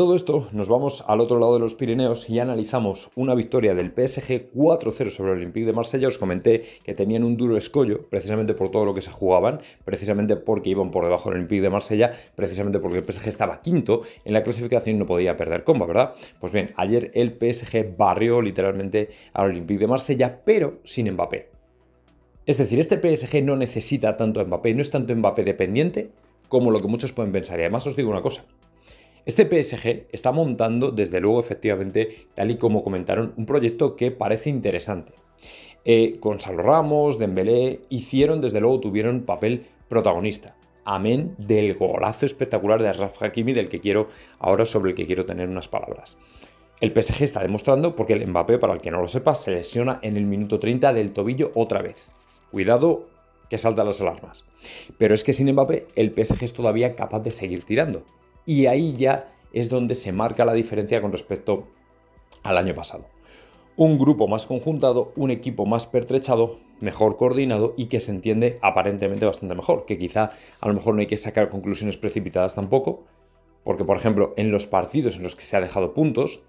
todo esto nos vamos al otro lado de los Pirineos y analizamos una victoria del PSG 4-0 sobre el Olympique de Marsella. Os comenté que tenían un duro escollo, precisamente por todo lo que se jugaban, precisamente porque iban por debajo del Olympique de Marsella, precisamente porque el PSG estaba quinto en la clasificación y no podía perder comba, ¿verdad? Pues bien, ayer el PSG barrió literalmente al Olympique de Marsella, pero sin Mbappé. Es decir, este PSG no necesita tanto Mbappé, no es tanto Mbappé dependiente como lo que muchos pueden pensar. Y además os digo una cosa, este PSG está montando, desde luego, efectivamente, tal y como comentaron, un proyecto que parece interesante. Eh, con Salo Ramos, Dembélé, hicieron, desde luego, tuvieron papel protagonista. Amén del golazo espectacular de Rafa Hakimi, del que quiero, ahora sobre el que quiero tener unas palabras. El PSG está demostrando, porque el Mbappé, para el que no lo sepa, se lesiona en el minuto 30 del tobillo otra vez. Cuidado que saltan las alarmas. Pero es que sin Mbappé, el PSG es todavía capaz de seguir tirando. Y ahí ya es donde se marca la diferencia con respecto al año pasado. Un grupo más conjuntado, un equipo más pertrechado, mejor coordinado y que se entiende aparentemente bastante mejor, que quizá a lo mejor no hay que sacar conclusiones precipitadas tampoco, porque por ejemplo en los partidos en los que se ha dejado puntos,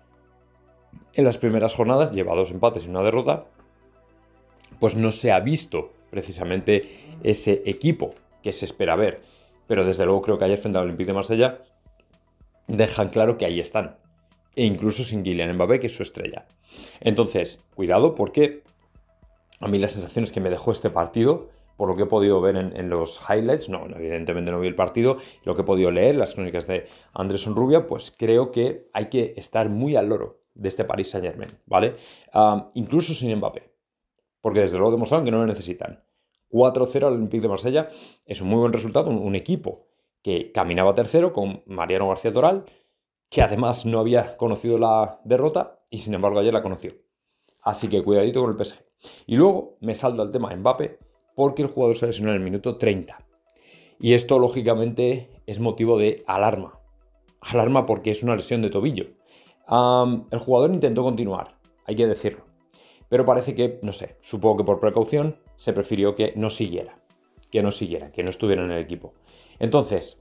en las primeras jornadas lleva dos empates y una derrota, pues no se ha visto precisamente ese equipo que se espera ver. Pero desde luego creo que ayer frente al Olympique de Marsella dejan claro que ahí están. E incluso sin Kylian Mbappé, que es su estrella. Entonces, cuidado porque a mí las sensaciones que me dejó este partido, por lo que he podido ver en, los highlights, no, evidentemente no vi el partido, lo que he podido leer, las crónicas de Andrés Rubia, pues creo que hay que estar muy al loro de este Paris Saint Germain, ¿vale? Incluso sin Mbappé, porque desde luego demostraron que no lo necesitan. 4-0 al Olympique de Marsella es un muy buen resultado, un equipo que caminaba tercero con Mariano García Toral, que además no había conocido la derrota y sin embargo ayer la conoció. Así que cuidadito con el PSG. Y luego me salta el tema Mbappé porque el jugador se lesionó en el minuto 30. Y esto lógicamente es motivo de alarma. Alarma porque es una lesión de tobillo. el jugador intentó continuar, hay que decirlo. Pero parece que, no sé, supongo que por precaución se prefirió que no siguiera. Que no siguiera, que no estuviera en el equipo. Entonces,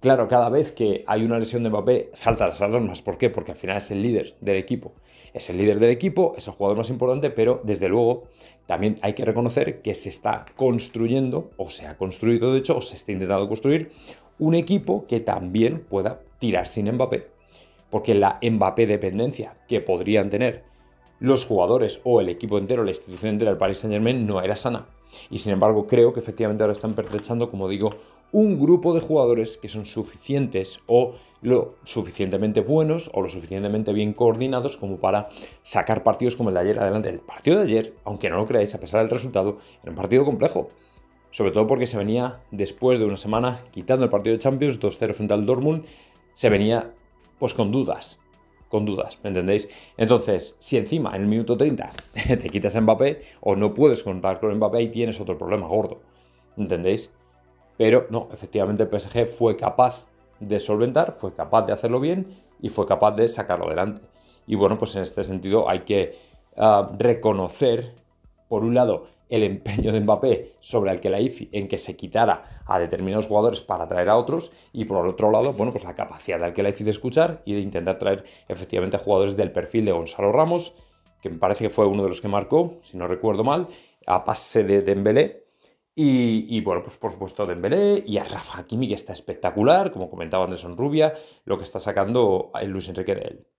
claro, cada vez que hay una lesión de Mbappé, salta las alarmas. ¿Por qué? Porque al final es el líder del equipo. Es el líder del equipo, es el jugador más importante, pero desde luego también hay que reconocer que se está construyendo, o se ha construido de hecho, o se está intentando construir, un equipo que también pueda tirar sin Mbappé. Porque la Mbappé dependencia que podrían tener los jugadores o el equipo entero, la institución entera del Paris Saint Germain no era sana. Y sin embargo creo que efectivamente ahora están pertrechando, como digo, un grupo de jugadores que son suficientes o lo suficientemente buenos o lo suficientemente bien coordinados como para sacar partidos como el de ayer adelante. El partido de ayer, aunque no lo creáis, a pesar del resultado, era un partido complejo. Sobre todo porque se venía después de una semana quitando el partido de Champions 2-0 frente al Dortmund, se venía pues con dudas con dudas, ¿me entendéis? Entonces, si encima en el minuto 30 te quitas a Mbappé o no puedes contar con Mbappé y tienes otro problema gordo, ¿entendéis? Pero no, efectivamente el PSG fue capaz de solventar, fue capaz de hacerlo bien y fue capaz de sacarlo adelante. Y bueno, pues en este sentido hay que ah, reconocer, por un lado, el empeño de Mbappé sobre el que IFI en que se quitara a determinados jugadores para traer a otros y por otro lado, bueno, pues la capacidad de la IFI de escuchar y de intentar traer efectivamente a jugadores del perfil de Gonzalo Ramos, que me parece que fue uno de los que marcó, si no recuerdo mal, a pase de Dembélé y, bueno, pues por supuesto Dembélé y a Rafa Hakimi que está espectacular, como comentaba Anderson Rubia, lo que está sacando el Luis Enrique de él.